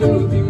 losing